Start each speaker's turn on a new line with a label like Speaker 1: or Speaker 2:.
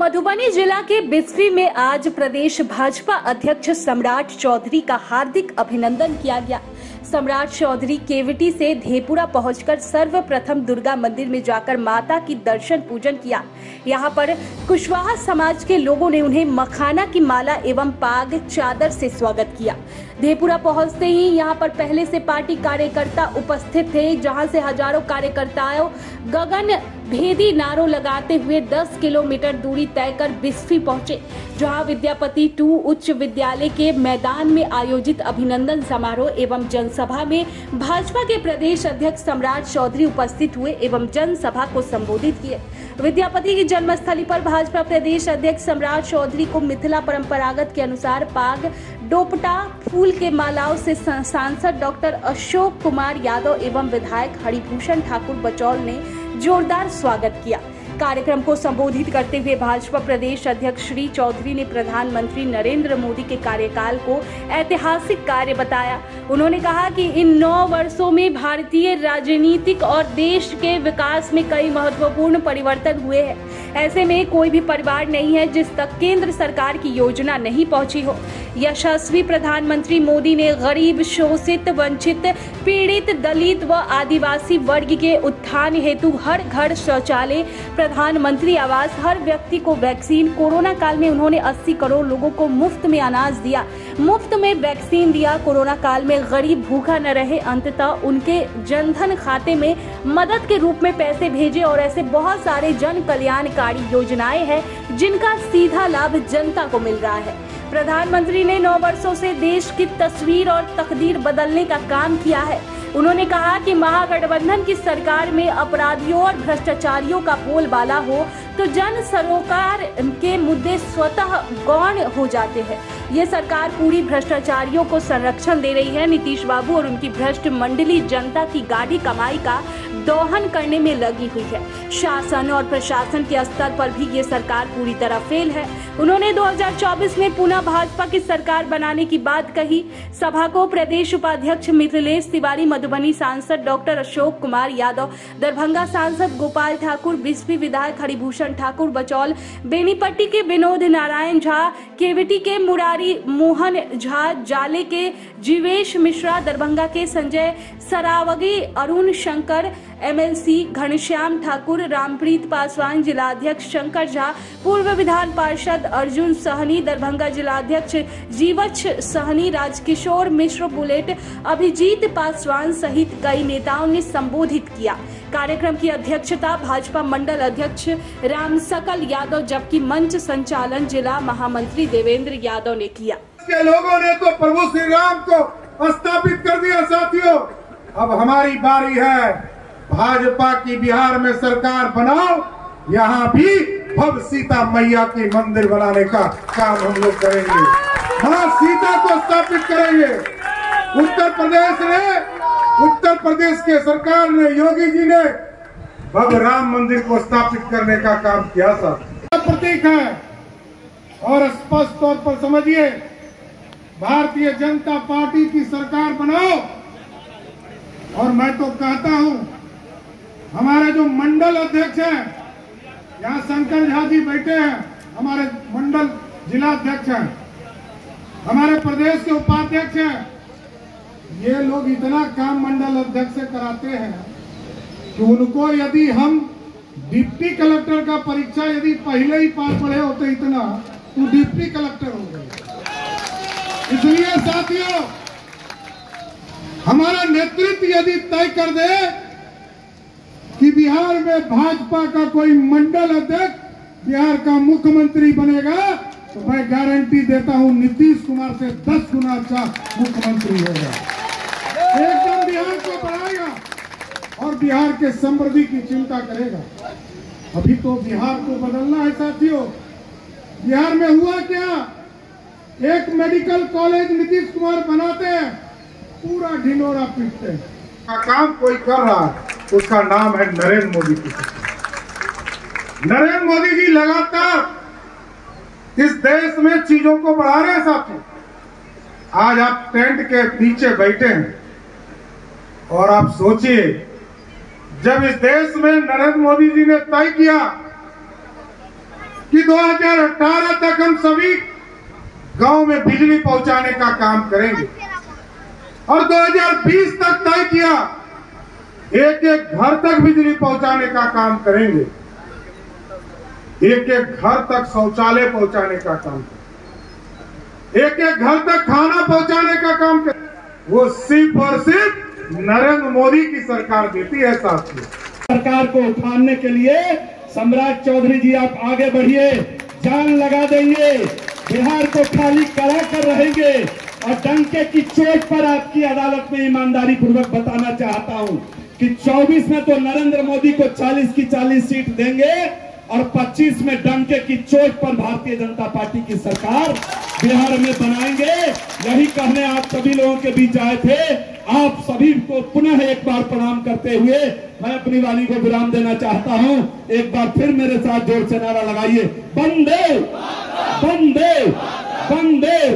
Speaker 1: मधुबनी जिला के बिस्फी में आज प्रदेश भाजपा अध्यक्ष सम्राट चौधरी का हार्दिक अभिनंदन किया गया। सम्राट चौधरी केवटी से धेपुरा पहुंचकर सर्वप्रथम दुर्गा मंदिर में जाकर माता की दर्शन पूजन किया। यहाँ पर कुशवाहा समाज के लोगों ने उन्हें मखाना की माला एवं पाग चादर से स्वागत किया। धेपुरा पहुँचते ही यहाँ पर पहले से पार्टी कार्यकर्ता उपस्थित थे, जहाँ से हज़ारों कार्यकर्ताओं गगन भेदी नारों लगाते हुए 10 किलोमीटर दूरी तय कर बिस्फी पहुँचे, जहाँ विद्यापति टू उच्च विद्यालय के मैदान में आयोजित अभिनंदन समारोह एवं जनसभा में भाजपा के प्रदेश अध्यक्ष सम्राट चौधरी उपस्थित हुए एवं जनसभा को संबोधित किए। विद्यापति की जन्मस्थली पर भाजपा प्रदेश अध्यक्ष सम्राट चौधरी को मिथिला परंपरागत के अनुसार पाग, डोपटा, फूल के मालाओं से, सांसद डॉक्टर अशोक कुमार यादव एवं विधायक हरिभूषण ठाकुर बचौल ने जोरदार स्वागत किया। कार्यक्रम को संबोधित करते हुए भाजपा प्रदेश अध्यक्ष श्री चौधरी ने प्रधानमंत्री नरेंद्र मोदी के कार्यकाल को ऐतिहासिक कार्य बताया। उन्होंने कहा कि इन नौ वर्षों में भारतीय राजनीतिक और देश के विकास में कई महत्वपूर्ण परिवर्तन हुए हैं। ऐसे में कोई भी परिवार नहीं है जिस तक केंद्र सरकार की योजना नहीं पहुँची हो। यशस्वी प्रधानमंत्री मोदी ने गरीब, शोषित, वंचित, पीड़ित, दलित व आदिवासी वर्ग के उत्थान हेतु हर घर शौचालय, प्रधानमंत्री आवास, हर व्यक्ति को वैक्सीन। कोरोना काल में उन्होंने 80 करोड़ लोगों को मुफ़्त में अनाज दिया। मुफ़्त में वैक्सीन दिया। कोरोना काल में गरीब भूखा न रहे। अंततः उनके जनधन खाते में मदद के रूप में पैसे भेजे और ऐसे बहुत सारे जन कल्याणकारी योजनाएँ हैं जिनका सीधा लाभ जनता को मिल रहा है। प्रधानमंत्री ने नौ वर्षों से देश की तस्वीर और तकदीर बदलने का काम किया है। उन्होंने कहा कि महागठबंधन की सरकार में अपराधियों और भ्रष्टाचारियों का बोलबाला हो तो जन सरोकार के मुद्दे स्वतः गौण हो जाते हैं। ये सरकार पूरी भ्रष्टाचारियों को संरक्षण दे रही है। नीतीश बाबू और उनकी भ्रष्ट मंडली जनता की गाढ़ी कमाई का दोहन करने में लगी हुई है। शासन और प्रशासन के स्तर पर भी ये सरकार पूरी तरह फेल है। उन्होंने 2024 में पुनः भाजपा की सरकार बनाने की बात कही। सभा को प्रदेश उपाध्यक्ष मिथिलेश तिवारी, मधुबनी सांसद डॉक्टर अशोक कुमार यादव, दरभंगा सांसद गोपाल ठाकुर बिस्फी विधायक हरिभूषण ठाकुर, बचौल, बेनीपट्टी के विनोद नारायण झा, केवटी के मुरारी मोहन झा जाले के जीवेश मिश्रा, दरभंगा के संजय सरावगी, अरुण शंकर, एमएलसी घनश्याम ठाकुर, रामप्रीत पासवान जिलाध्यक्ष शंकर झा, पूर्व विधान पार्षद अर्जुन सहनी, दरभंगा जिलाध्यक्ष जीवछ सहनी, राजकिशोर मिश्र बुलेट, अभिजीत पासवान सहित कई नेताओं ने संबोधित किया। कार्यक्रम की अध्यक्षता भाजपा मंडल अध्यक्ष राम सकल यादव, जबकि मंच संचालन जिला महामंत्री देवेंद्र यादव ने किया।
Speaker 2: के लोगों ने तो प्रभु श्री राम को स्थापित कर दिया, साथियों। अब हमारी बारी है, भाजपा की बिहार में सरकार बनाओ, यहाँ भी भव सीता मैया की मंदिर बनाने का काम हम लोग करेंगे। हाँ सीता को स्थापित करेंगे। उत्तर प्रदेश ने उत्तर प्रदेश के सरकार ने, योगी जी ने भव्य राम मंदिर को स्थापित करने का काम किया सर प्रतीक है। और स्पष्ट तौर पर समझिए, भारतीय जनता पार्टी की सरकार बनाओ। और मैं तो कहता हूँ, हमारे जो मंडल अध्यक्ष हैं, यहाँ शंकर झा जी बैठे हैं, हमारे मंडल जिला अध्यक्ष हैं, हमारे प्रदेश के उपाध्यक्ष हैं ये लोग इतना काम मंडल अध्यक्ष से कराते हैं कि उनको यदि हम डिप्टी कलेक्टर का परीक्षा यदि पहले ही पास पढ़े होते इतना तो डिप्टी कलेक्टर हो गए। इसलिए साथियों, हमारा नेतृत्व यदि तय कर दे कि बिहार में भाजपा का कोई मंडल अध्यक्ष बिहार का मुख्यमंत्री बनेगा तो मैं गारंटी देता हूँ, नीतीश कुमार से दस गुना अच्छा मुख्यमंत्री होगा एकदम बिहार को बढ़ाएगा और बिहार के समृद्धि की चिंता करेगा। अभी तो बिहार को बदलना है साथियों। बिहार में हुआ क्या? एक मेडिकल कॉलेज नीतीश कुमार बनाते हैं, पूरा ढिंडोरा पीटते हैं। काम कोई कर रहा उसका नाम है नरेंद्र मोदी की नरेंद्र मोदी जी लगातार इस देश में चीज़ों को बढ़ा रहे हैं साथियों। आज आप टेंट के पीछे बैठे हैं और आप सोचिए जब इस देश में नरेंद्र मोदी जी ने तय किया कि 2018 तक हम सभी गाँव में बिजली पहुँचाने का काम करेंगे और 2020 तक तय किया एक एक घर तक बिजली पहुँचाने का काम करेंगे। एक एक घर तक शौचालय पहुँचाने का काम करेंगे। एक एक घर तक खाना पहुँचाने का काम करेंगे। वो सिर्फ़ और सिर्फ़ नरेंद्र मोदी की सरकार देती है साथियों
Speaker 3: सरकार को उठाने के लिए सम्राट चौधरी जी आप आगे बढ़िए, जान लगा देंगे, बिहार को खाली करा कर रहेंगे और डंके की चोट पर आपकी अदालत में ईमानदारी पूर्वक बताना चाहता हूँ कि 24 में तो नरेंद्र मोदी को 40 की 40 सीट देंगे और 25 में डंके की चोट पर भारतीय जनता पार्टी की सरकार बिहार में बनाएँगे। यही कहने आप सभी लोगों के बीच आए थे। आप सभी को पुनः एक बार प्रणाम करते हुए मैं अपनी वाणी को विराम देना चाहता हूँ। एक बार फिर मेरे साथ ज़ोर से नारा लगाइए। बंदे! बंदे! बंदे!